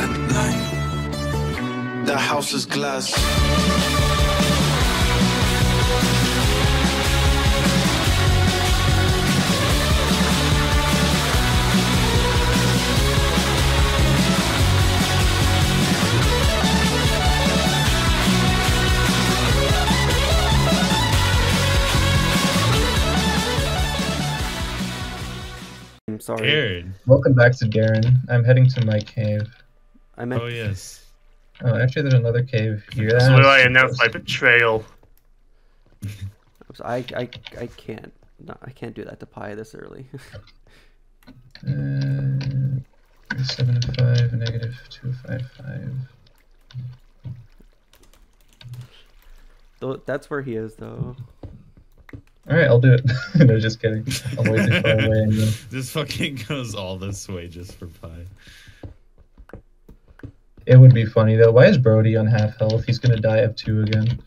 red line. The house is glass. Sorry. Aaron. Welcome back to Darren. I'm heading to my cave. I meant Oh yes. Oh, actually, there's another cave here. That's That where I some announced my betrayal. I I I can't. No, I can't do that to Pi this early. Uh, seven five negative two five five. though that's where he is though. All right, I'll do it. no, just kidding. I'm way too far away. Anyway. This fucking goes all this way just for pie. It would be funny though. Why is Brody on half health? He's gonna die of two again.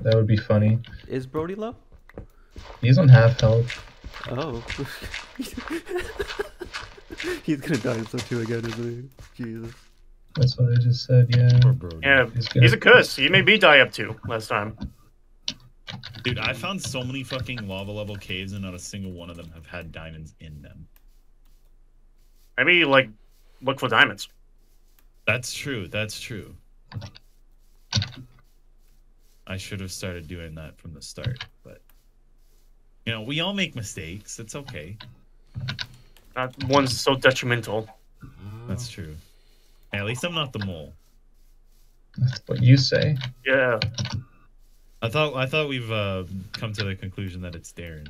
That would be funny. Is Brody low? He's on half health. Oh. He's gonna die in two again, isn't he? Jesus. That's what I just said. Yeah. Poor Brody. Yeah, He's gonna- he's a cuss. He made me die up two last time. Dude, I found so many fucking lava level caves and not a single one of them have had diamonds in them. Maybe like look for diamonds. That's true. That's true. I should have started doing that from the start, but you know, we all make mistakes. It's okay. Not one's so detrimental. That's true. At least I'm not the mole. That's what you say. Yeah. I thought I thought we've uh, come to the conclusion that it's Darren.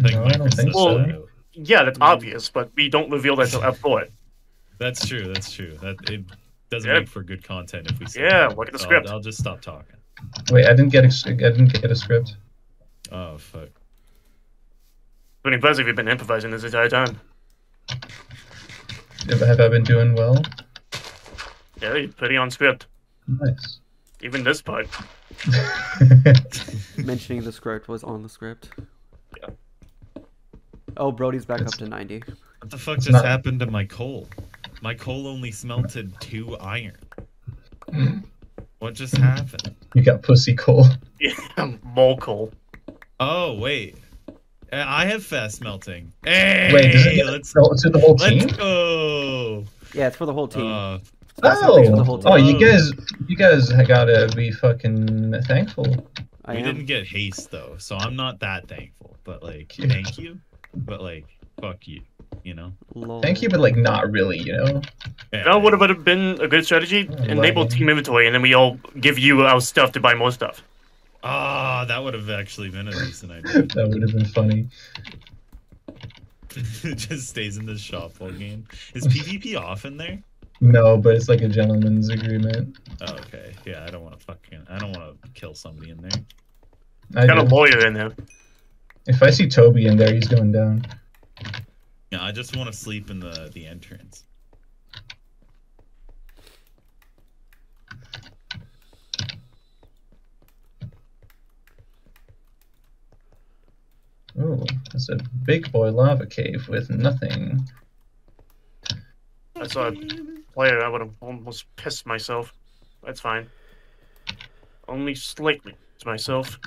Like No, I don't think so. it. Yeah, that's obvious, but we don't reveal that till F4. That's true. That's true. That it doesn't Yeah. make for good content if we say Yeah, that. look at the So script. I'll, I'll just stop talking. Wait, I didn't get a, I didn't get a script. Oh fuck. But impressive you've been improvising this entire time. Have have I been doing well? Yeah, you're pretty on script. Nice. Even this part. Mentioning the script was on the script. Yeah. Oh, Brody's back It's- up to 90. What the fuck It's just not- happened to my coal? My coal only smelted two iron. What just happened? you got pussy coal. Yeah, mole coal. Oh wait, Uh, I have fast melting. Hey, Wait, does it get let's no, to the whole team? let's go. Yeah, it's for the whole team. Uh, That's something for the whole Oh, oh, you guys, you guys gotta be fucking thankful. I we am. didn't get haste though, so I'm not that thankful. But like, Yeah. thank you. But like, fuck you. You know. Lol. Thank you, but like not really, you know. Yeah, You know would have been a good strategy? Enable team inventory, and then we all give you our stuff to buy more stuff. Ah, that would have actually been a decent idea. that would have been funny. it just stays in the shop all game. Is PvP off in there? No, but it's like a gentleman's agreement. Oh, okay. Yeah, I don't want to fucking. I don't want to kill somebody in there. I Got a lawyer in there. If I see Toby in there, he's going down. Yeah, I just want to sleep in the the entrance. Ooh, it's a big boy lava cave with nothing. I saw a player, I would have almost pissed myself. That's fine. Only slightly to myself.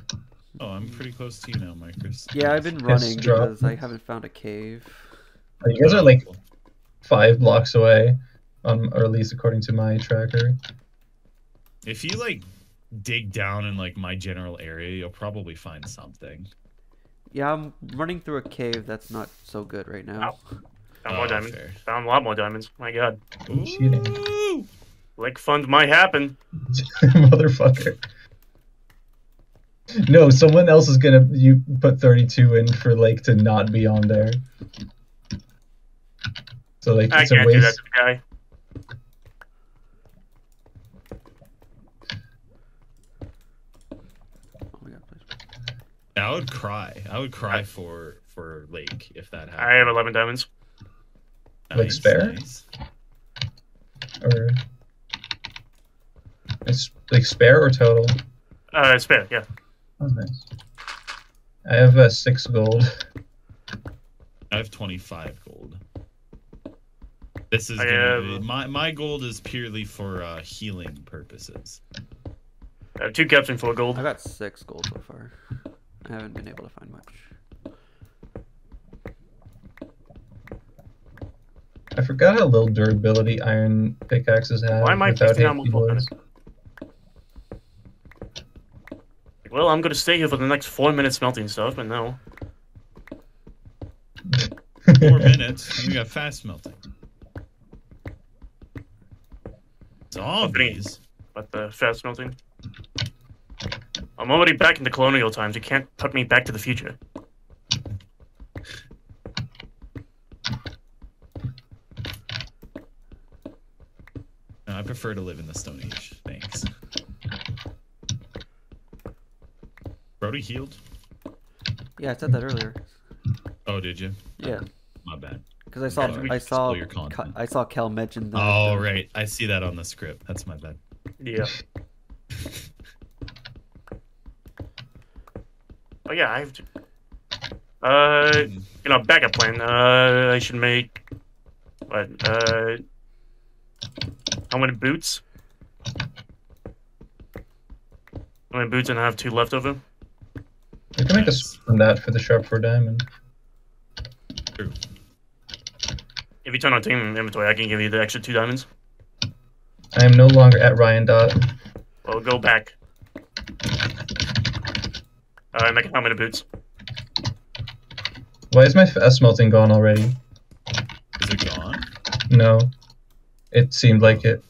Oh, I'm pretty close to you now, Micros. Yeah, I've been Yes, running drop. because I haven't found a cave. You guys are like five blocks away, um, or at least according to my tracker. If you like dig down in like my general area, you'll probably find something. Yeah, I'm running through a cave that's not so good right now. Found more Oh, diamonds. fair. Found a lot more diamonds. My god. Cheating. Ooh! Lake fund might happen. Motherfucker. No, someone else is gonna you put 32 in for Lake to not be on there. So like I it's a can't do that waste. to the guy. Oh my god, please. I would cry. I would cry for for Lake if that happened. I have 11 diamonds. Like spare? nice. or it's like spare or total. Uh, spare, yeah. Nice. I have uh, six gold. I have 25 gold. This is I gonna be, my my gold is purely for uh, healing purposes. I have two caps and four gold. I got six gold so far. I haven't been able to find much. I forgot how little durability iron pickaxes have. Why am I without picking out HP multiple boards. Well, I'm gonna stay here for the next four minutes smelting stuff, but no. Four minutes, and we got fast melting. Zombies. But the fast melting. I'm already back in the colonial times. You can't put me back to the future. No, I prefer to live in the Stone Age. Brody healed. Yeah, I said that earlier. Oh, did you? Yeah, My bad. because I saw I saw spoil your Ke- content. I saw Kel mention that. Oh, uh, right. I see that on the script. That's my bad. Yeah. Oh yeah, I have to. Uh, you know, backup plan. Uh, I should make. What? Uh, how many boots? How many boots and I have two left over? We can make a Nice. switch from that for the sharp for diamond. True. If you turn on team inventory, I can give you the extra two diamonds. I am no longer at Ryan Dot. Well, go back. Alright, make how many boots? Why is my fast smelting gone already? Is it gone? No. It seemed like it.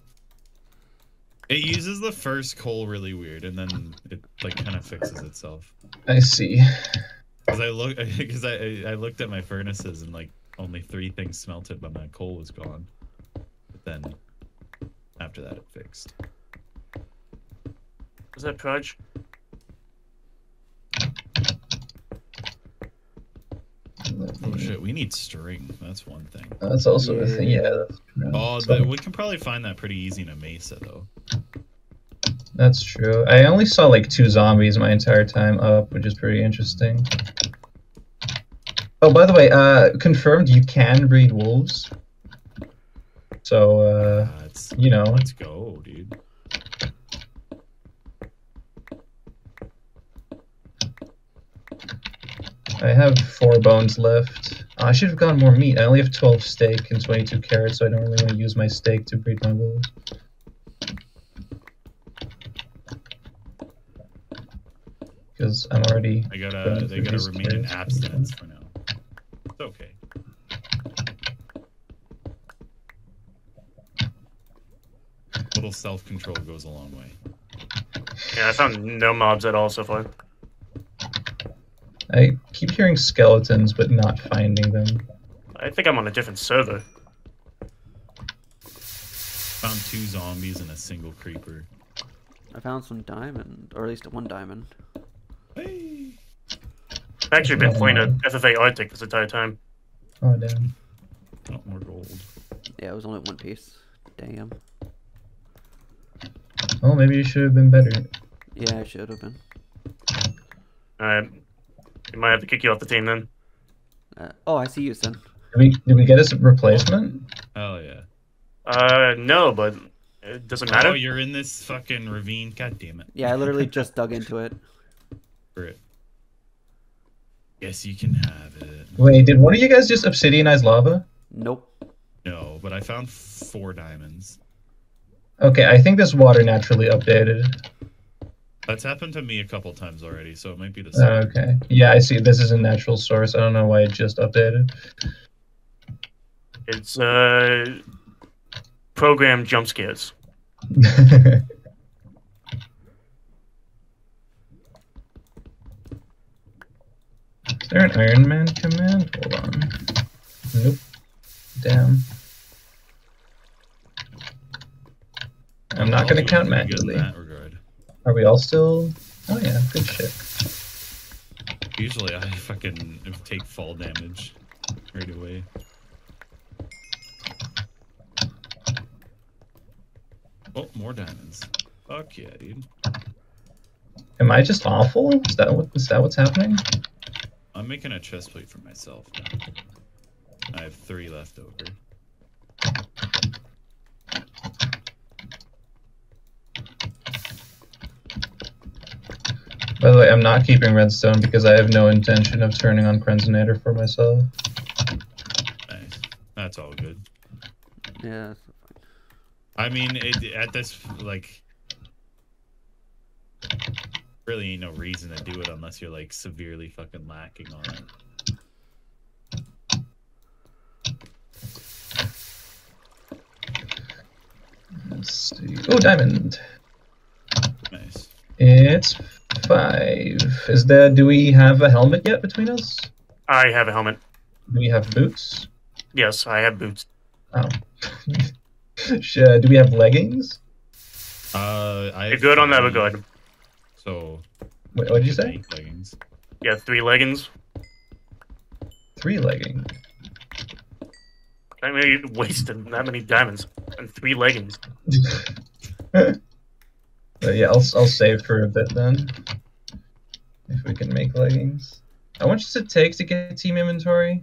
It uses the first coal really weird, and then it like kind of fixes itself. I see. Because I look, because I I looked at my furnaces and like only three things smelted, but my coal was gone. But then after that, it fixed. Was that Prudge? Oh shit, we need string. That's one thing. That's also a thing. Yeah. Yeah, that's. Oh, So- the, we can probably find that pretty easy in a mesa though. That's true. I only saw like two zombies my entire time up, which is pretty interesting. Oh, by the way, uh, confirmed you can breed wolves. So, uh, Uh, you know, let's go, dude. I have four bones left. Uh, I should have gotten more meat. I only have 12 steak and 22 carrots, so I don't really want to use my steak to breed my wolves. Because I'm already. I gotta, Going they gotta remain in abstinence for now. It's okay. Little self-control goes a long way. Yeah, I found no mobs at all so far. I keep hearing skeletons, but not finding them. I think I'm on a different server. Found two zombies and a single creeper. I found some diamond, or at least one diamond. Hey. I've actually been playing a FFA Arctic this entire time. Oh, damn. Oh, more gold. Yeah, it was only one piece. Damn. Oh, maybe you should have been better. Yeah, I should have been. Alright. You might have to kick you off the team then. Uh, oh, I see you, Sin. Did we, did we get a replacement? Oh, yeah. Uh, no, but it doesn't matter. Oh, you're in this fucking ravine. God damn it. Yeah, I literally just dug into it. For it. Yes, you can have it. Wait, did one of you guys just obsidianize lava? Nope. No, but I found four diamonds. Okay, I think this water naturally updated. That's happened to me a couple times already, so it might be the Uh, same. okay. Yeah, I see. This is a natural source. I don't know why it just updated. It's, uh, program jump scares. there an Iron Man command? Hold on. Nope. Damn. I'm not going to count manually. Are we all still? Oh yeah, good shit. Usually I fucking take fall damage right away. Oh, more diamonds. Fuck yeah, dude. Am I just awful? Is that what? Is that what's happening? I'm making a chest plate for myself now. I have three left over. By the way, I'm not keeping redstone because I have no intention of turning on Crenzonator for myself. Nice. That's all good. Yeah. I mean, it, at this like, really ain't no reason to do it unless you're like severely fucking lacking on it. Let's see. Oh, diamond. Nice. It's five. Is there? Do we have a helmet yet between us? I have a helmet. Do we have boots? Yes, I have boots. Oh. Sh- do we have leggings? Uh, I You're good on that, we're good. So Wait, what did you say? eight leggings. Yeah, three leggings. Three leggings. I mean, you wasted that many diamonds and three leggings. But yeah, I'll I'll save for a bit then. If we can make leggings. How much does it take to get team inventory?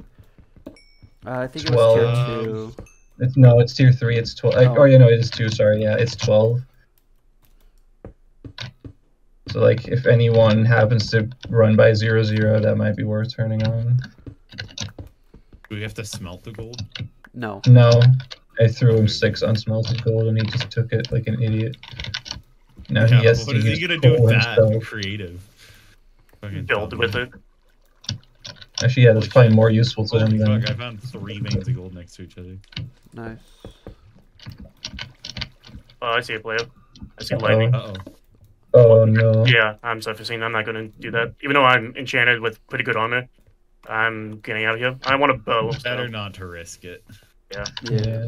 Uh, I think it was tier Twelve. two. It's no, it's tier three. It's twelve. Oh. Oh. yeah, no, it is two. Sorry, yeah, it's twelve. So like, if anyone happens to run by zero zero, that might be worth turning on. Do we have to smelt the gold? No. No, I threw him six unsmelted gold, and he just took it like an idiot. Now Yeah, he has what to is he gonna do coal with that? himself. Creative. Fucking Build with it. Actually, yeah, that's Holy probably more useful to Holy him than. I found three veins of gold next to each other. Nice. Oh, I see a player. I see Uh-oh. lightning. Uh oh. Oh no. Yeah, I'm surfacing. I'm not going to do that. Even though I'm enchanted with pretty good armor, I'm getting out of here. I want a bow. so- Better not to risk it. Yeah. Yeah.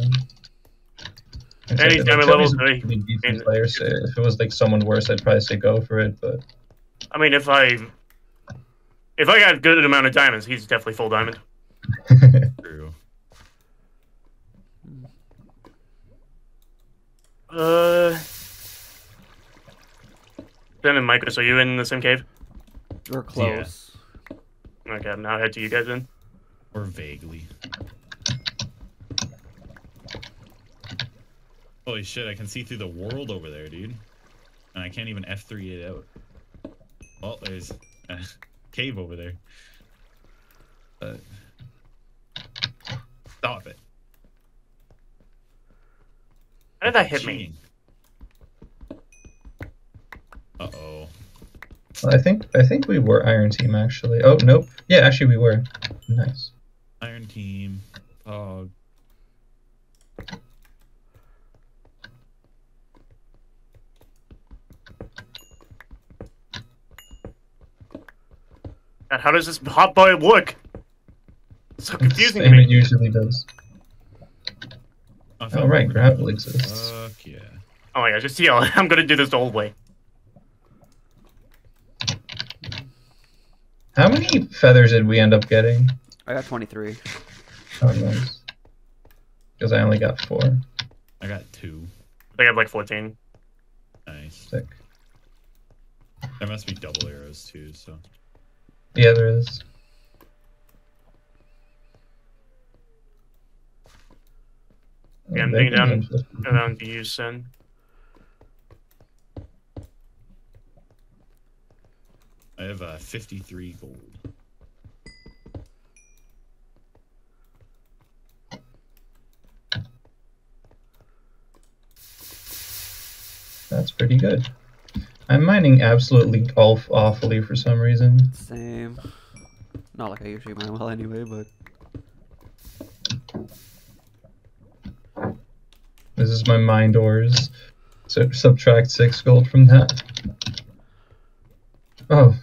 Any Like, diamond Toby's levels, a really, pretty decent and- player, so if it was like someone worse, I'd probably say go for it. But I mean, if I if I got a good amount of diamonds, he's definitely full diamond. True. Uh, Ben and Micros, are you in the same cave? We're close. Okay, now head to you guys then. Or vaguely. Holy shit! I can see through the world over there, dude. And I can't even F3 it out. Well, there's a cave over there. But stop it. How did that hit me? I think I think we were Iron Team actually. Oh nope. Yeah, actually we were. Nice. Iron Team. Pog. God, how does this hot boy work? It's so confusing to Same it me. usually does. I Oh found right, one. gravel exists. Fuck yeah. Oh my gosh, just yell. I'm gonna do this the old way. How many feathers did we end up getting? I got 23. Oh nice. Because I only got four. I got two. I think I have like 14. Nice. Sick. There must be double arrows too, so. Yeah, there is. Yeah, I'm Bacon digging down games look- around to you, son. I have uh, 53 gold. That's pretty good. I'm mining absolutely all awfully for some reason. Same. Not like I usually mine well anyway, but This is my mine doors. So subtract six gold from that. Oh,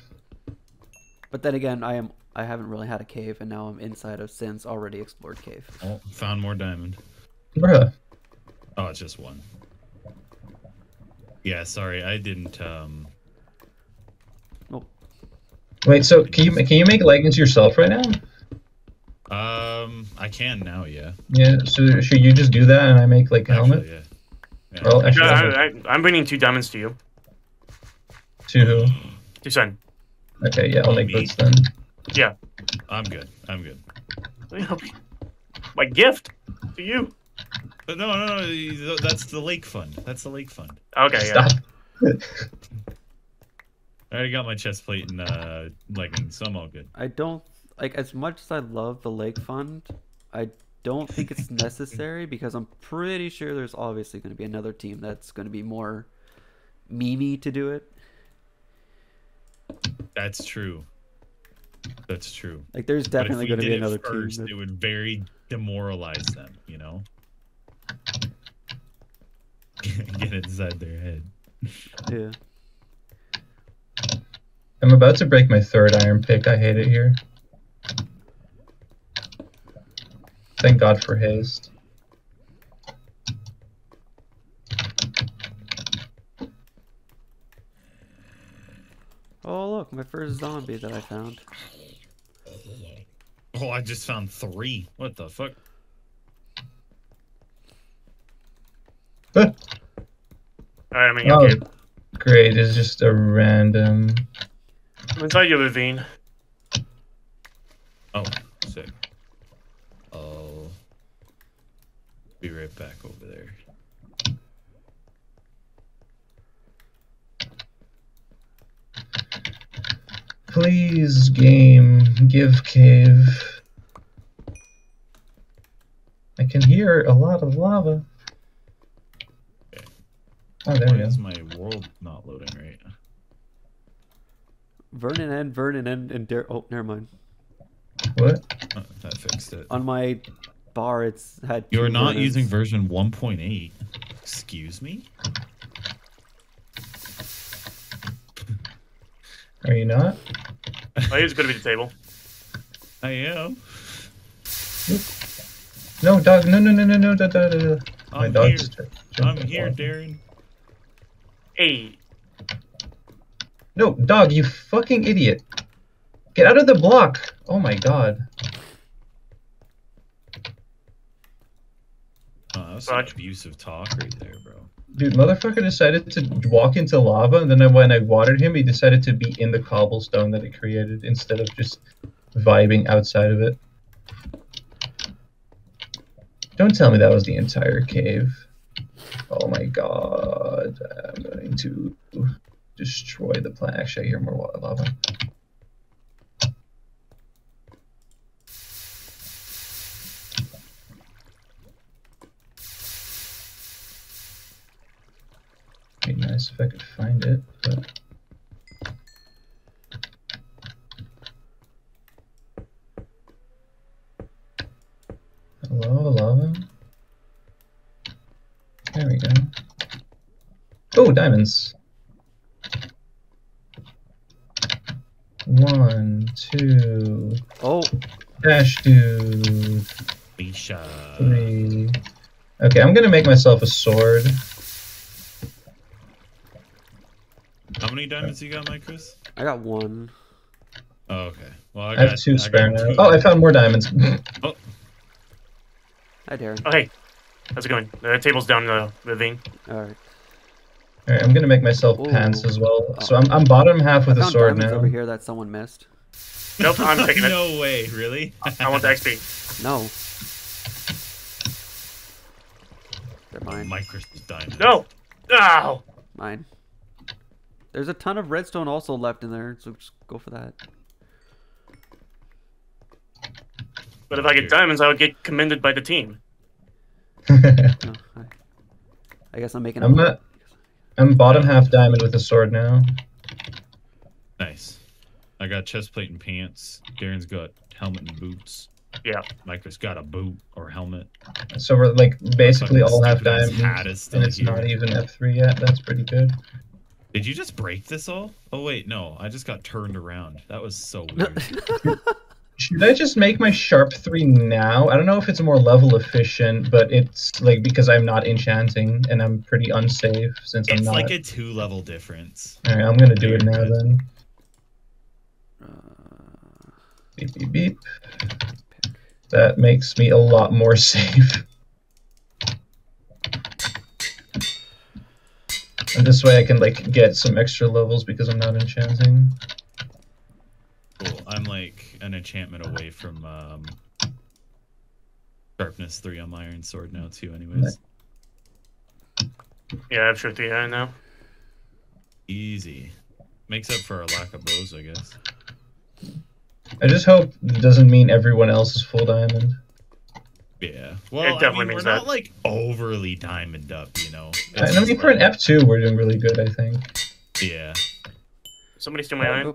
but then again, I am I haven't really had a cave, and now I'm inside of Sin's already explored cave. Oh, found more diamond. bruh. Oh, it's just one. Yeah, sorry, I didn't. Um, Oh. Wait, so can you can you make leggings yourself right now? um, I can now. Yeah. Yeah. So should you just do that and I make like a helmet? Actually, yeah. yeah. Well, actually, I, I'm I, I'm bringing two diamonds to you. two. To son. Okay, yeah, I'll make Me. boots then. Yeah. I'm good. I'm good. Let me help you. my gift to you. But no, no, no. That's the lake fund. That's the lake fund. Okay, yeah. Stop. I already got my chest plate and uh, leggings, so I'm all good. I don't like as much as I love the lake fund. I don't think it's necessary because I'm pretty sure there's obviously going to be another team that's going to be more memey to do it. That's true. That's true. Like there's definitely going to did be it another first, team. it would very demoralize them. You know. Get inside their head. Yeah. I'm about to break my third iron pick. I hate it here. Thank God for haste. Oh look, my first zombie that I found. Oh, I just found three. What the fuck? Alright, I'm in your Oh, cave. great. It's just a random. I'm inside your ravine. Oh, sick. I'll be right back over there. Please, game, give cave. I can hear a lot of lava. Oh, there Why we go. is my world not loading right? Vernon and Vernon and and Dar- oh, never mind. What? Oh, that fixed it. On my bar, it's had. You're not Vernons. using version 1.8. Excuse me? Are you not? Oh, here's gonna be the table. I am. No, dog. No, no, no, no, no. Da, da, da, da. My I'm dog here. I'm here, water. Darren. Hey, No, dog, you fucking idiot. Get out of the block. Oh my god. Oh, that was some Raj. abusive talk right there, bro. Dude, motherfucker decided to walk into lava, and then when I watered him, he decided to be in the cobblestone that it created instead of just vibing outside of it. Don't tell me that was the entire cave. Oh my god. I'm going to destroy the plant. Actually, I hear more lava. Nice if I could find it, but hello, lava. There we go. Oh, diamonds. One, two, Oh, dash dude, Bisha. three. Okay, I'm gonna make myself a sword. How many diamonds you got, Mike Chris? I got one. Oh, okay. Well, I, I got have two I spare got now. two. Oh, I found more diamonds. Oh, Hi, Darren. oh hey, how's it going? The table's down the ravine. All right. Alright, I'm gonna make myself Ooh. pants as well. Oh. So I'm, I'm bottom half with I a found sword diamonds now. over here that someone missed. Nope, I'm taking it. no way, really? I want the XP. No. They're mine. Mike Chris diamonds. No. Ow. Mine. There's a ton of redstone also left in there, so just go for that. But if I get diamonds, I would get commended by the team. No, I, I guess I'm making. I'm up- not- I'm bottom half diamond with a sword now. Nice. I got chest plate and pants. Darren's got helmet and boots. Yeah. Mike has got a boot or helmet. So we're like basically all half stupid ass diamond, hat and it's here. not even F3 yet. That's pretty good. Did you just break this all? Oh wait, no. I just got turned around. That was so weird. Should I just make my sharp three now? I don't know if it's more level efficient, but it's like because I'm not enchanting and I'm pretty unsafe since I'm not. it's like a two level difference. Alright, I'm gonna do it now then. Uh, Beep beep beep. That makes me a lot more safe. And this way I can like get some extra levels because I'm not enchanting. Cool. I'm like an enchantment away from um Sharpness three on my iron sword now too. Anyways, Yeah, I have sure three iron now. easy. Makes up for our lack of bows, I guess. I just hope it doesn't mean everyone else is full diamond. Yeah. Well, it definitely I mean, means we're not like overly diamond up, you know. I It's I mean, just for an F2, we're doing really good, I think. Yeah. Somebody steal my iron.